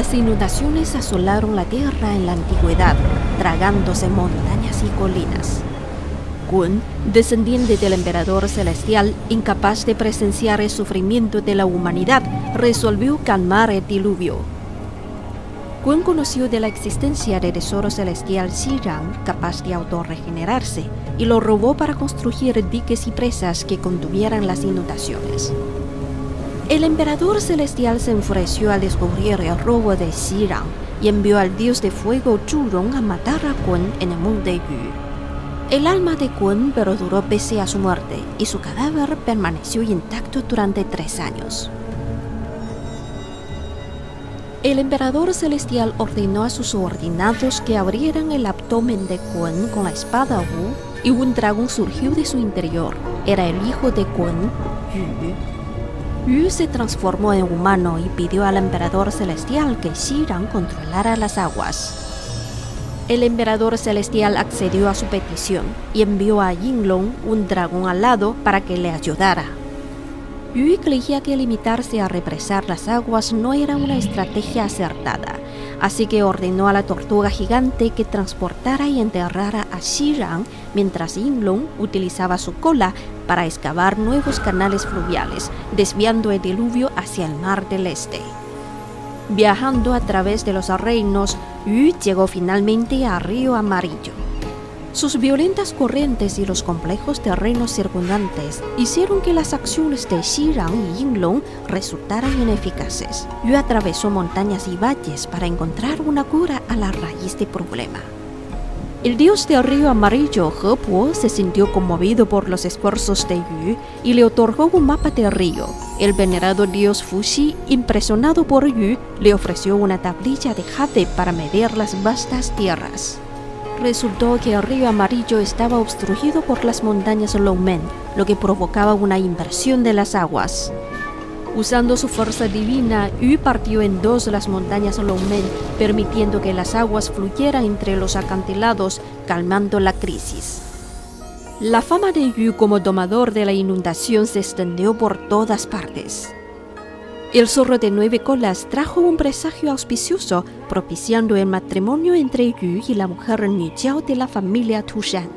Las inundaciones asolaron la tierra en la antigüedad, tragándose montañas y colinas. Kun, descendiente del emperador celestial, incapaz de presenciar el sufrimiento de la humanidad, resolvió calmar el diluvio. Kun conoció de la existencia del tesoro celestial Shirang, capaz de autorregenerarse, y lo robó para construir diques y presas que contuvieran las inundaciones. El emperador celestial se enfureció al descubrir el robo de Shirang y envió al dios de fuego Zhurong a matar a Kun en el monte Yu. El alma de Kun perduró pese a su muerte y su cadáver permaneció intacto durante tres años. El emperador celestial ordenó a sus subordinados que abrieran el abdomen de Kun con la espada Wu y un dragón surgió de su interior. Era el hijo de Kun, Yu. Yu se transformó en humano y pidió al emperador celestial que Shirang controlara las aguas. El emperador celestial accedió a su petición y envió a Yinglong un dragón alado para que le ayudara. Yu creía que limitarse a represar las aguas no era una estrategia acertada, así que ordenó a la tortuga gigante que transportara y enterrara a Shirang mientras Yinglong utilizaba su cola para excavar nuevos canales fluviales, desviando el diluvio hacia el mar del este. Viajando a través de los reinos, Yu llegó finalmente a Río Amarillo. Sus violentas corrientes y los complejos terrenos circundantes hicieron que las acciones de Shirang y Yinglong resultaran ineficaces. Yu atravesó montañas y valles para encontrar una cura a la raíz del problema. El dios del río amarillo, Hepo, se sintió conmovido por los esfuerzos de Yu y le otorgó un mapa del río. El venerado dios Fuxi, impresionado por Yu, le ofreció una tablilla de jade para medir las vastas tierras. Resultó que el río amarillo estaba obstruido por las montañas Longmen, lo que provocaba una inversión de las aguas. Usando su fuerza divina, Yu partió en dos las montañas Longmen, permitiendo que las aguas fluyeran entre los acantilados, calmando la crisis. La fama de Yu como domador de la inundación se extendió por todas partes. El zorro de nueve colas trajo un presagio auspicioso, propiciando el matrimonio entre Yu y la mujer Nijiao de la familia Tushan.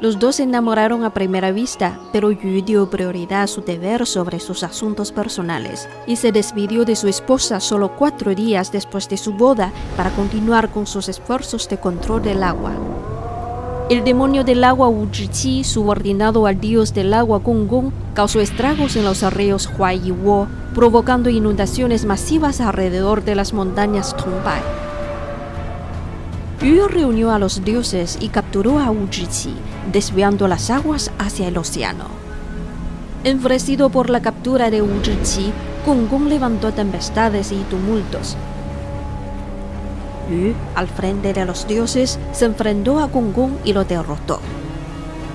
Los dos se enamoraron a primera vista, pero Yu dio prioridad a su deber sobre sus asuntos personales y se despidió de su esposa solo cuatro días después de su boda para continuar con sus esfuerzos de control del agua. El demonio del agua Zhiqi, subordinado al dios del agua Gong, causó estragos en los y Wo, provocando inundaciones masivas alrededor de las montañas Tongbai. Yu reunió a los dioses y capturó a Zhiqi, desviando las aguas hacia el océano. Enfurecido por la captura de Gong Gong levantó tempestades y tumultos, Yu, al frente de los dioses, se enfrentó a Gong Gong y lo derrotó.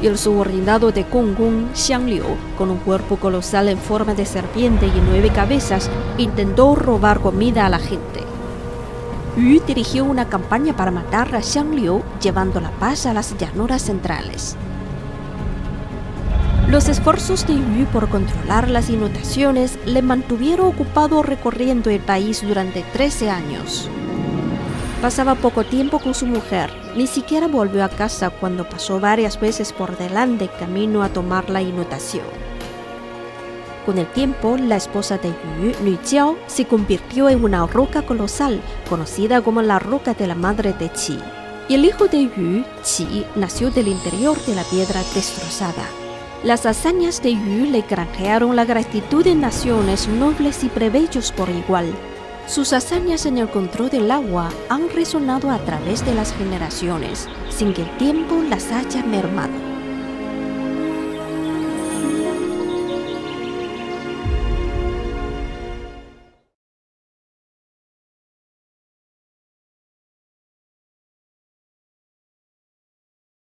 El subordinado de Gong Gong, Xiang Liu, con un cuerpo colosal en forma de serpiente y nueve cabezas, intentó robar comida a la gente. Yu dirigió una campaña para matar a Xiang Liu, llevando la paz a las llanuras centrales. Los esfuerzos de Yu por controlar las inundaciones le mantuvieron ocupado recorriendo el país durante 13 años. Pasaba poco tiempo con su mujer, ni siquiera volvió a casa cuando pasó varias veces por delante camino a tomar la inundación. Con el tiempo, la esposa de Yu, Nui Jiao, se convirtió en una roca colosal, conocida como la roca de la madre de Qi. Y el hijo de Yu, Qi, nació del interior de la piedra destrozada. Las hazañas de Yu le granjearon la gratitud de naciones nobles y plebeyos por igual. Sus hazañas en el control del agua han resonado a través de las generaciones, sin que el tiempo las haya mermado.